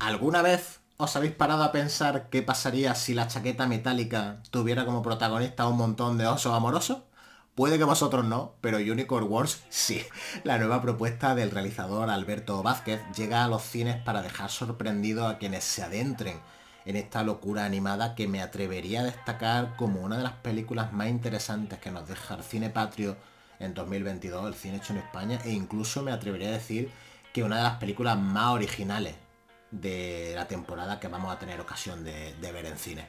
¿Alguna vez os habéis parado a pensar qué pasaría si la chaqueta metálica tuviera como protagonista un montón de osos amorosos? Puede que vosotros no, pero Unicorn Wars sí. La nueva propuesta del realizador Alberto Vázquez llega a los cines para dejar sorprendido a quienes se adentren en esta locura animada que me atrevería a destacar como una de las películas más interesantes que nos deja el cine patrio en 2022, el cine hecho en España, e incluso me atrevería a decir que una de las películas más originales de la temporada que vamos a tener ocasión de, de ver en cine.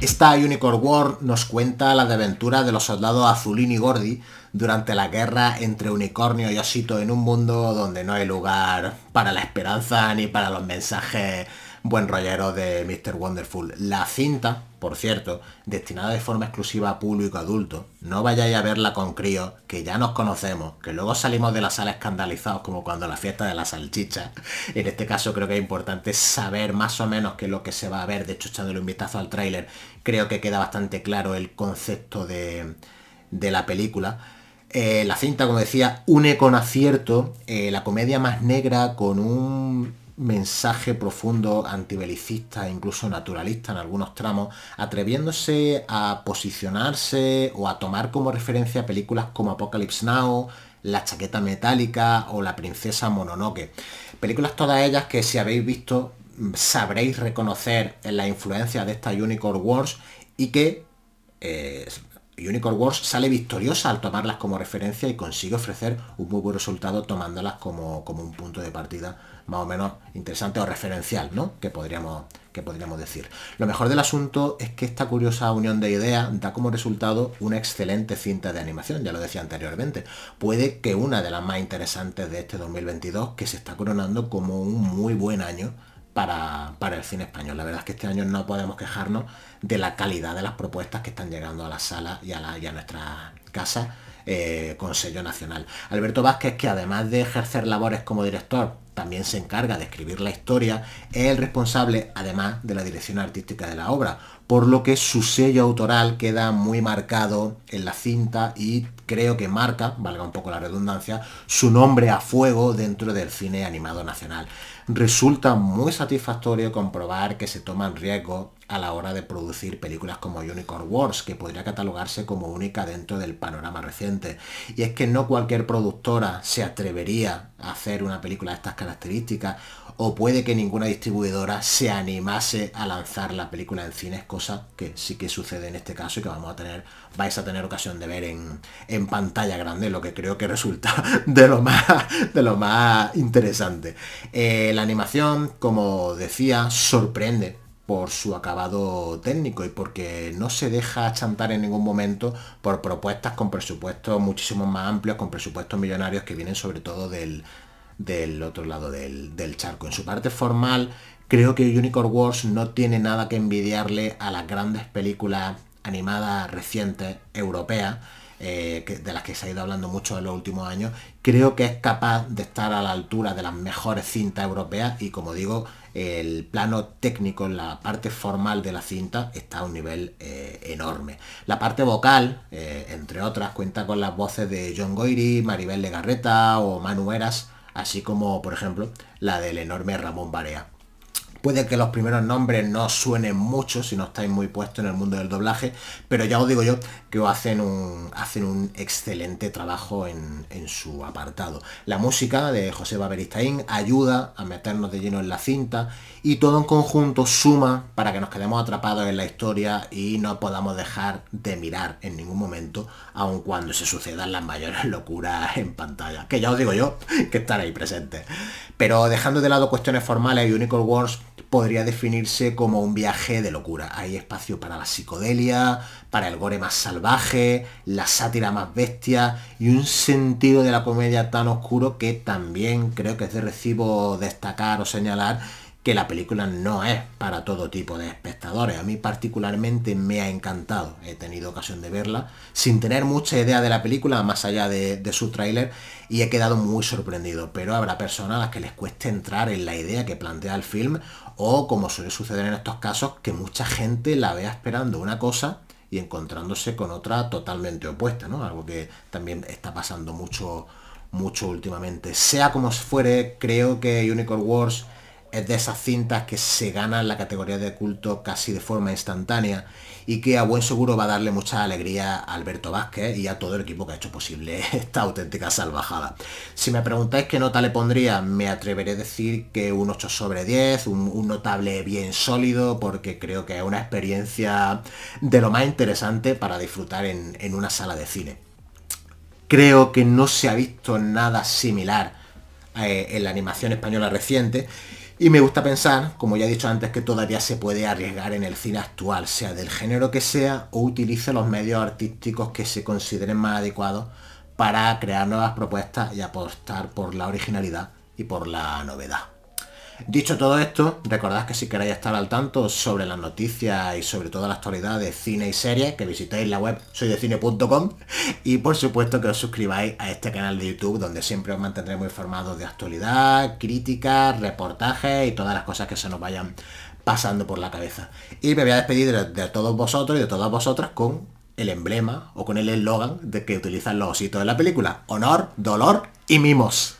Esta Unicorn War nos cuenta las aventuras de los soldados Azulín y Gordi durante la guerra entre unicornio y osito en un mundo donde no hay lugar para la esperanza ni para los mensajes buen rollero de Mr. Wonderful. La cinta, por cierto, destinada de forma exclusiva a público adulto, no vayáis a verla con críos, que ya nos conocemos, que luego salimos de la sala escandalizados como cuando la fiesta de la salchicha. En este caso creo que es importante saber más o menos qué es lo que se va a ver, de hecho echándole un vistazo al tráiler, creo que queda bastante claro el concepto de, la película. Eh, la cinta, como decía, une con acierto eh, la comedia más negra con un mensaje profundo antibelicista incluso naturalista en algunos tramos, atreviéndose a posicionarse o a tomar como referencia películas como Apocalypse Now, La chaqueta metálica o La princesa Mononoke. Películas todas ellas que si habéis visto sabréis reconocer en la influencia de esta Unicorn Wars y que eh, Unicorn Wars sale victoriosa al tomarlas como referencia y consigue ofrecer un muy buen resultado tomándolas como, como un punto de partida más o menos interesante o referencial, ¿no? Que podríamos, que podríamos decir. Lo mejor del asunto es que esta curiosa unión de ideas da como resultado una excelente cinta de animación, ya lo decía anteriormente. Puede que una de las más interesantes de este 2022, que se está coronando como un muy buen año para, para, el cine español. La verdad es que este año no podemos quejarnos de la calidad de las propuestas que están llegando a la sala y a, la, y eh, con sello nacional. Alberto Vázquez, que además de ejercer labores como director, también se encarga de escribir la historia, es el responsable además de la dirección artística de la obra, por lo que su sello autoral queda muy marcado en la cinta y creo que marca, valga un poco la redundancia, su nombre a fuego dentro del cine animado nacional. Resulta muy satisfactorio comprobar que se toman riesgos a la hora de producir películas como Unicorn Wars, que podría catalogarse como única dentro del panorama reciente. Y es que no cualquier productora se atrevería a hacer una película de estas características, o puede que ninguna distribuidora se animase a lanzar la película en cines, cosa que sí que sucede en este caso y que vamos a tener, vais a tener ocasión de ver en, en pantalla grande, lo que creo que resulta de lo más, de lo más interesante. Eh, la animación, como decía, sorprende por su acabado técnico y porque no se deja chantar en ningún momento por propuestas con presupuestos muchísimo más amplios, con presupuestos millonarios que vienen sobre todo del, del otro lado del, del, charco. En su parte formal, creo que Unicorn Wars no tiene nada que envidiarle a las grandes películas animadas recientes europeas eh, de las que se ha ido hablando mucho en los últimos años, creo que es capaz de estar a la altura de las mejores cintas europeas y como digo, el plano técnico, la parte formal de la cinta está a un nivel eh, enorme. La parte vocal, eh, entre otras, cuenta con las voces de John Goyri, Maribel Legarreta o Manu Eras, así como, por ejemplo, la del enorme Ramón Barea. Puede que los primeros nombres no suenen mucho si no estáis muy puestos en el mundo del doblaje, pero ya os digo yo que hacen un, hacen un excelente trabajo en, su apartado. La música de José Baberistain ayuda a meternos de lleno en la cinta y todo en conjunto suma para que nos quedemos atrapados en la historia y no podamos dejar de mirar en ningún momento, aun cuando se sucedan las mayores locuras en pantalla. Que ya os digo yo que estar ahí presente. Pero dejando de lado cuestiones formales y Unicorn Wars podría definirse como un viaje de locura. Hay espacio para la psicodelia, para el gore más salvaje, la sátira más bestia y un sentido de la comedia tan oscuro que también creo que es de recibo destacar o señalar que la película no es para todo tipo de espectadores. A mí particularmente me ha encantado. He tenido ocasión de verla sin tener mucha idea de la película, más allá de, su tráiler, y he quedado muy sorprendido. Pero habrá personas a las que les cueste entrar en la idea que plantea el film, o como suele suceder en estos casos, que mucha gente la vea esperando una cosa y encontrándose con otra totalmente opuesta, ¿no? Algo que también está pasando mucho, mucho últimamente. Sea como fuere, creo que Unicorn Wars es de esas cintas que se ganan la categoría de culto casi de forma instantánea y que a buen seguro va a darle mucha alegría a Alberto Vázquez y a todo el equipo que ha hecho posible esta auténtica salvajada. Si me preguntáis qué nota le pondría, me atreveré a decir que un 8 sobre 10, un, notable bien sólido, porque creo que es una experiencia de lo más interesante para disfrutar en, una sala de cine. Creo que no se ha visto nada similar eh, en la animación española reciente y me gusta pensar, como ya he dicho antes, que todavía se puede arriesgar en el cine actual, sea del género que sea, o utilice los medios artísticos que se consideren más adecuados para crear nuevas propuestas y apostar por la originalidad y por la novedad. Dicho todo esto, recordad que si queréis estar al tanto sobre las noticias y sobre toda la actualidad de cine y series, que visitéis la web soydecine.com y por supuesto que os suscribáis a este canal de YouTube donde siempre os mantendremos informados de actualidad, críticas, reportajes y todas las cosas que se nos vayan pasando por la cabeza. Y me voy a despedir de, de todos vosotros y de todas vosotras con el emblema o con el eslogan de que utilizan los ositos de la película. Honor, dolor y mimos.